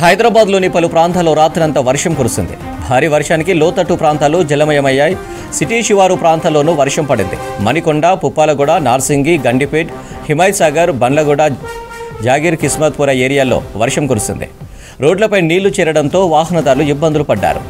హైదరాబాద్లోని పలు ప్రాంతాల్లో రాత్రంతా వర్షం కురిసింది భారీ వర్షానికి లోతట్టు ప్రాంతాలు జలమయమయ్యాయి. సిటీ శివారు ప్రాంతాల్లోనూ వర్షం పడింది. మణికొండ పుప్పాలగూడ నార్సింగి గండిపేట్ హిమాయత్ సాగర్ బండ్లగూడ జాగీర్ కిస్మత్పుర ఏరియాల్లో వర్షం కురిసింది రోడ్లపై నీళ్ళు చేరడంతో వాహనదారులు ఇబ్బందులు పడ్డారు.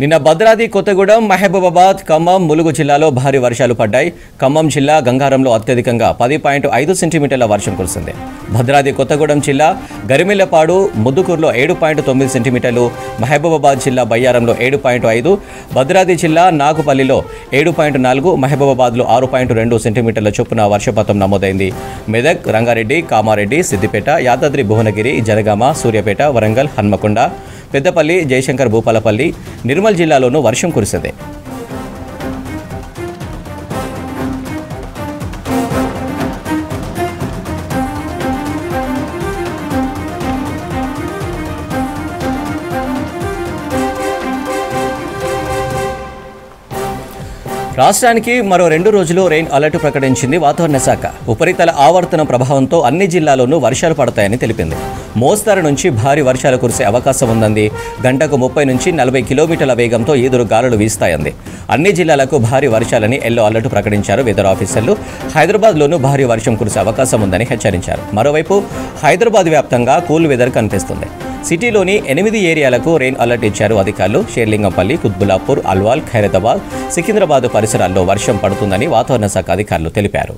నిన్న భద్రాద్రి కొత్తగూడెం మహబూబాబాద్ ఖమ్మం ములుగు జిల్లాలో భారీ వర్షాలు పడ్డాయి. ఖమ్మం జిల్లా గంగారంలో అత్యధికంగా పది పాయింట్ ఐదు సెంటీమీటర్ల వర్షం కురిసింది. భద్రాద్రి కొత్తగూడెం జిల్లా గరిమిల్లపాడు ముద్దుకూరులో ఏడు పాయింట్ తొమ్మిది సెంటీమీటర్లు మహబూబాబాద్ జిల్లా బయ్యారంలో ఏడు పాయింట్ ఐదు భద్రాద్రి జిల్లా నాగుపల్లిలో ఏడు పాయింట్ నాలుగు మహబూబాబాద్లో ఆరు పాయింట్ రెండు సెంటీమీటర్ల చొప్పున వర్షపాతం నమోదైంది. మెదక్ రంగారెడ్డి కామారెడ్డి సిద్దిపేట యాదాద్రి భువనగిరి జనగామ సూర్యాపేట వరంగల్ హన్మకొండ పెద్దపల్లి జయశంకర్ భూపాలపల్లి నిర్మల్ జిల్లాలోనూ వర్షం కురిసింది. రాష్ట్రానికి మరో రెండు రోజులు రెయిన్ అలర్ట్ ప్రకటించింది వాతావరణ శాఖ. ఉపరితల ఆవర్తన ప్రభావంతో అన్ని జిల్లాల్లోనూ వర్షాలు పడతాయని తెలిపింది. మోస్తారు నుంచి భారీ వర్షాలు కురిసే అవకాశం ఉందంది. గంటకు ముప్పై నుంచి నలభై కిలోమీటర్ల వేగంతో ఈదురు గాలులు వీస్తాయంది. అన్ని జిల్లాలకు భారీ వర్షాలని ఎల్లో అలర్ట్ ప్రకటించారు వెదర్ ఆఫీసర్లు హైదరాబాద్లోనూ భారీ వర్షం కురిసే అవకాశం ఉందని హెచ్చరించారు. మరోవైపు హైదరాబాద్ వ్యాప్తంగా కూల్ వెదర్ కనిపిస్తుంది. సిటీలోని ఎనిమిది ఏరియాలకు రెయిన్ అలర్ట్ ఇచ్చారు అధికారులు. షేర్లింగంపల్లి కుత్బులాపూర్ అల్వాల్ ఖైరతాబాద్ సికింద్రాబాద్ పరిసరాల్లో వర్షం పడుతుందని వాతావరణ శాఖ అధికారులు తెలిపారు.